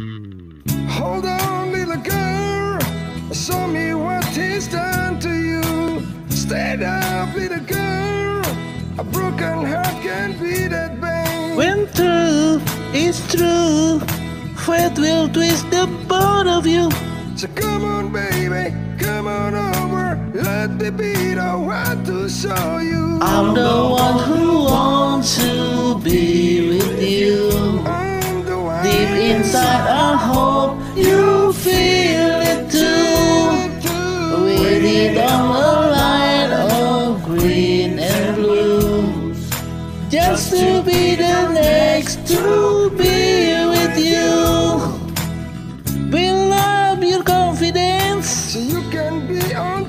Hold on, little girl. Show me what he's done to you. Stand up, little girl. A broken heart can be that bad. When truth is true, fate will twist the both of you. So come on, baby, come on over. Let me be the one to show you. I'm the one who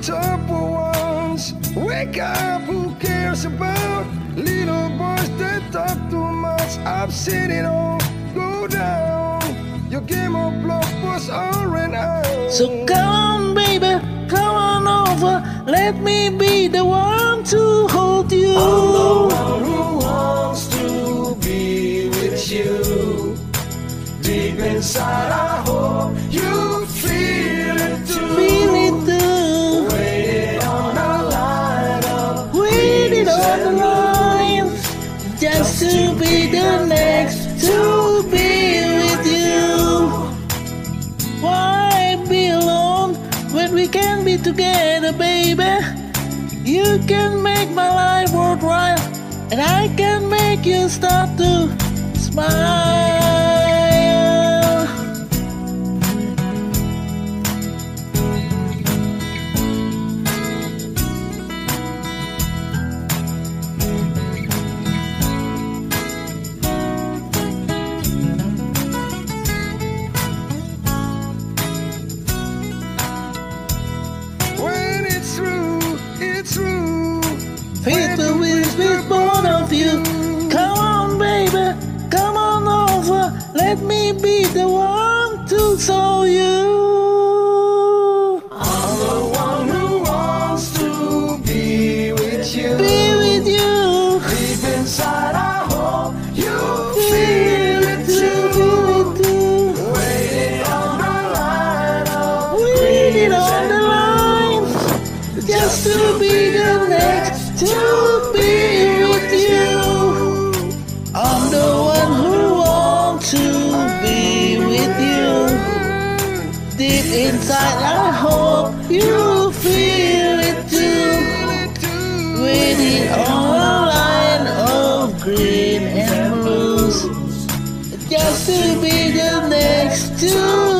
be on top for once. Wake up, who cares about little boys that talk too much? I've seen it all go down. Your game of love was all ran out. So come on, baby, come on over. Let me be the one to hold you. The one who wants to be with you. Deep inside, I hope you feel the line just to be the next to be with you. Why be alone when we can be together, baby? You can make my life worthwhile, and I can make you start to smile. Will be with both of you. Come on, baby, come on over. Let me be the one to show you. Just to be the next to be with you. I'm the one who wants to be with you. Deep inside, I hope you feel it too. Waiting on a line of green and blues. Just to be the next to